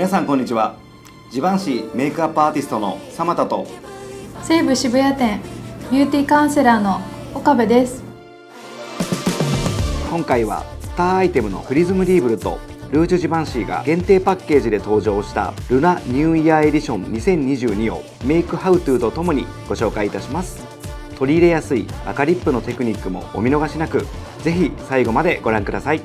皆さんこんにちは。ジバンシーメイクアップアーティストのサ田と西武渋谷店ビューティーカウンセラーの岡部です。今回はスターアイテムのプリズムリーブルとルージュジバンシーが限定パッケージで登場したルナニューイヤーエディション2022をメイクハウトゥーとともにご紹介いたします。取り入れやすい赤リップのテクニックもお見逃しなくぜひ最後までご覧ください。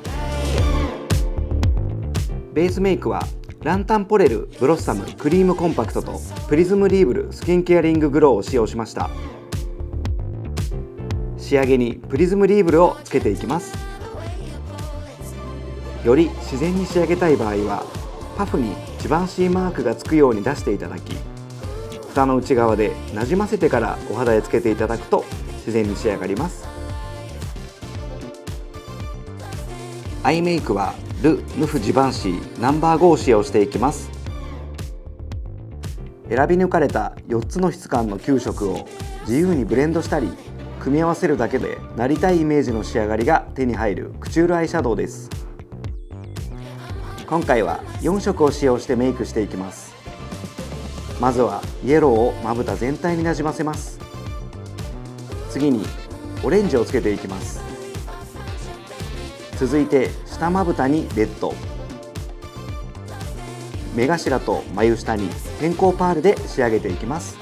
ベースメイクはランタンポレルブロッサムクリームコンパクトとプリズムリーブルスキンケアリンググローを使用しました。仕上げにプリズムリーブルをつけていきます。より自然に仕上げたい場合はパフにジバンシーマークがつくように出していただき蓋の内側でなじませてからお肌へつけていただくと自然に仕上がります。アイメイクはル・ヌフ・ジバンシーナンバー5を使用していきます。選び抜かれた4つの質感の9色を自由にブレンドしたり組み合わせるだけでなりたいイメージの仕上がりが手に入るクチュールアイシャドウです。今回は4色を使用してメイクしていきます。まずはイエローをまぶた全体になじませます。次にオレンジをつけていきます。続いて下まぶたにレッド。目頭と眉下に偏光パールで仕上げていきます。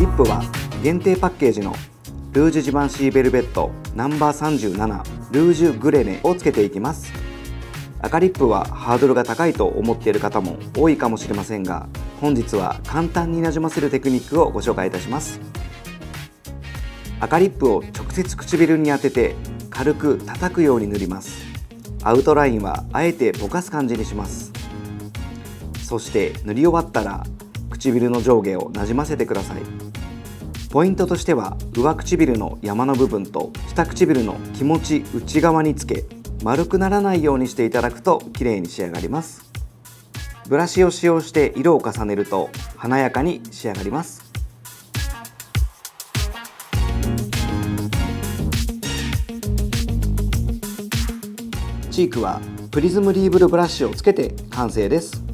リップは限定パッケージのルージュジバンシーベルベットナンバー37ルージュグレネをつけていきます。赤リップはハードルが高いと思っている方も多いかもしれませんが本日は簡単になじませるテクニックをご紹介いたします。赤リップを直接唇に当てて軽く叩くように塗ります。アウトラインはあえてぼかす感じにします。そして塗り終わったら唇の上下をなじませてください。ポイントとしては上唇の山の部分と下唇の気持ち内側につけ丸くならないようにしていただくと綺麗に仕上がります。ブラシを使用して色を重ねると華やかに仕上がります。チークはプリズムリーブルブラシをつけて完成です。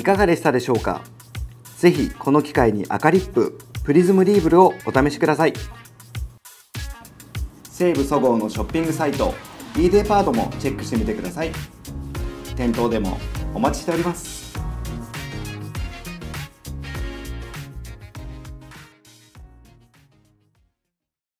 いかがでしたでしょうか？ぜひこの機会に赤リッププリズムリーブルをお試しください。西武そごうのショッピングサイト e デパートもチェックしてみてください。店頭でもお待ちしております。